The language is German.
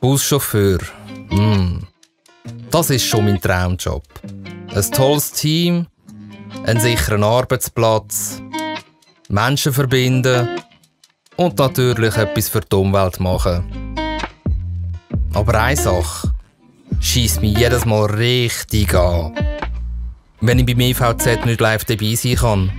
Buschauffeur. Mm. Das ist schon mein Traumjob. Ein tolles Team, einen sicheren Arbeitsplatz, Menschen verbinden und natürlich etwas für die Umwelt machen. Aber eine Sache schießt mich jedes Mal richtig an. Wenn ich beim EVZ nicht live dabei sein kann.